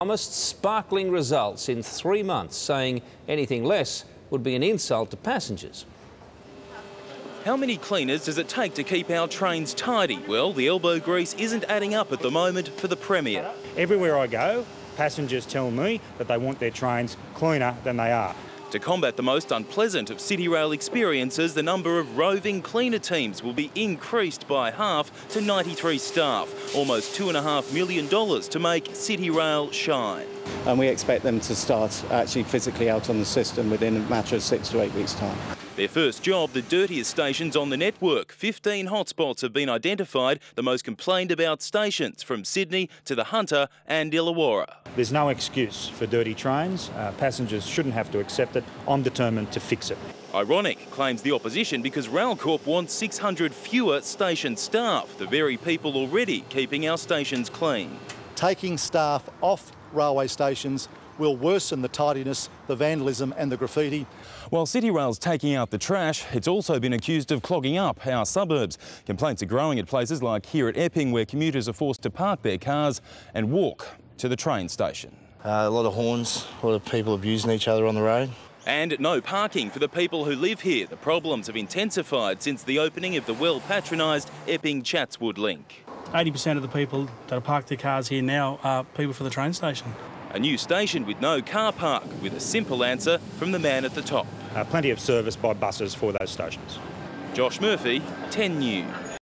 promised sparkling results in three months, saying anything less would be an insult to passengers. How many cleaners does it take to keep our trains tidy? Well, the elbow grease isn't adding up at the moment for the Premier. Everywhere I go, passengers tell me that they want their trains cleaner than they are. To combat the most unpleasant of City Rail experiences, the number of roving cleaner teams will be increased by half to 93 staff, almost $2.5 million to make City Rail shine. And we expect them to start actually physically out on the system within a matter of six to eight weeks' time. Their first job, the dirtiest stations on the network. 15 hotspots have been identified, the most complained about stations from Sydney to the Hunter and Illawarra. There's no excuse for dirty trains. Uh, passengers shouldn't have to accept it. I'm determined to fix it. Ironic, claims the opposition, because Railcorp wants 600 fewer station staff, the very people already keeping our stations clean. Taking staff off railway stations will worsen the tidiness, the vandalism and the graffiti. While City Rail's taking out the trash, it's also been accused of clogging up our suburbs. Complaints are growing at places like here at Epping where commuters are forced to park their cars and walk to the train station. Uh, a lot of horns, a lot of people abusing each other on the road. And no parking for the people who live here. The problems have intensified since the opening of the well patronised Epping Chatswood link. 80% of the people that have parked their cars here now are people for the train station. A new station with no car park, with a simple answer from the man at the top. Uh, plenty of service by buses for those stations. Josh Murphy, 10 News.